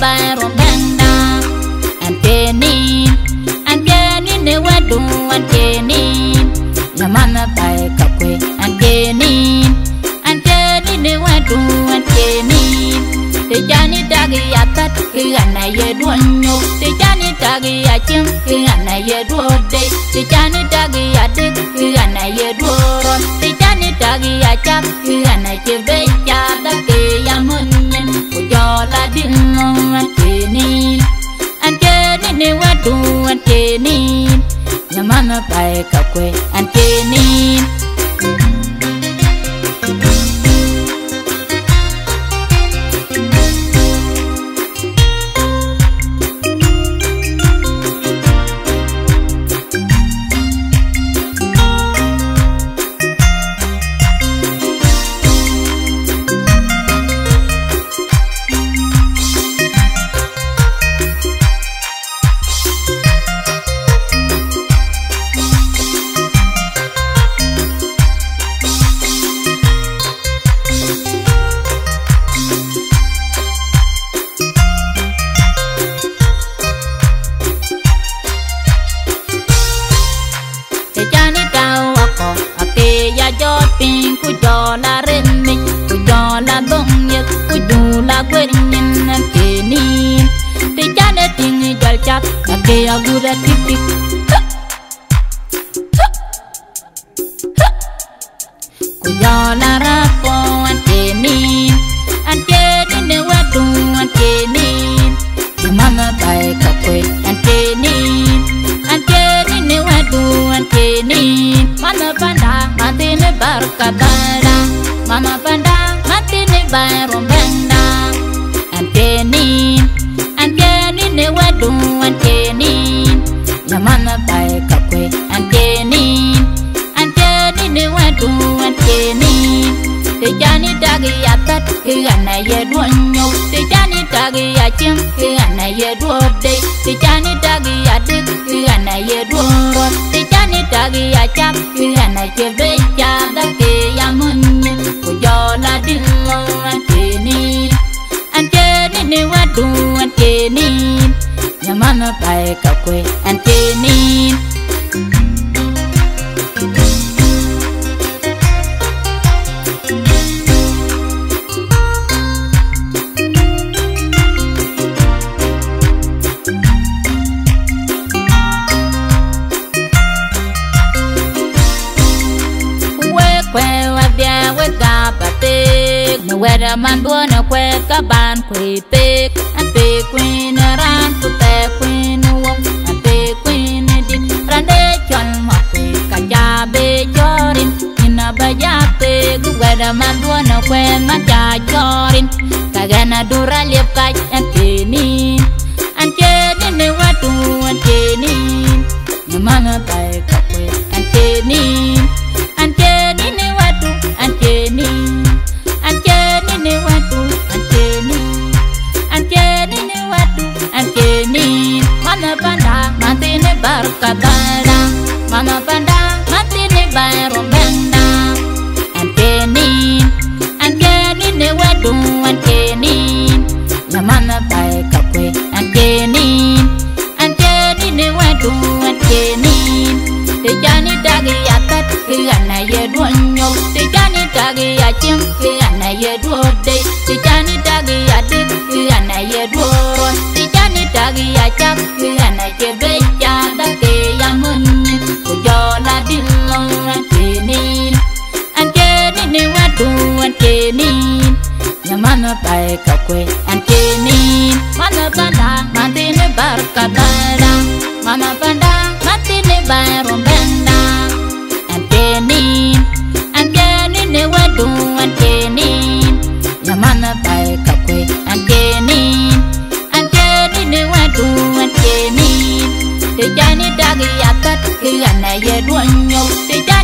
Mama panda matini bayro benda Anteni Anteni ne wadu anteni Ya mama bay kakwe Anteni Anteni ne wadu anteni Tejani dagi yatat Kiyana ye duanyo Tejani dagi yachim Kiyana ye duode Tejani dagi yadik Kiyana ye duoron Tejani dagi yachap Yamama bay quê anh Te jani Ejanitaw ako Akeya jotin Kujola rimik Kujola dongyek Kujula gwenyin Kinin Tijanitin jalchat Akeya gure titik Kujola rimik Mama mati ni barombenda Ante anteni anteni ne wadu anteni Ya mama bai kakwe anteni anteni Ante ni ne wadu ante ni Tejani dagi yatat Kigana ye duanyo Tejani dagi yachim Kigana ye duode Tejani dagi yadik Kigana ye duoron Tejani dagi yachap Kigana Yamama bai quê anh we Where wa man born a kwe a ban kwe pe a pe kwe na ran tu te kwe no wo a pe kwe ne di. Ran de chon ma kwe ka ja be chorin. Ina ba ja te gu we da man bo na kwe ma ja chorin. Ka ga na dura lep ka an te ni. An che ni ne wa tu an che ni. Na ma nga matini barkabara Mana panda matini barombenda Anteni Anteni ne watu anteni. Na mana pai kakwe anteni. Anteni ne watu anteni. Tejani dagi yatat Kigana ye duanyo Tejani dagi yachim Kigana ye duode Mana panda Mantini barkabara Mama panda Mantini barombenda Anteni Anteni ne wadu Anteni ya Yamana pai kakwe Anteni Anteni ne wadu Anteni Tejani dagi akat Kigana ye duanyo Tejani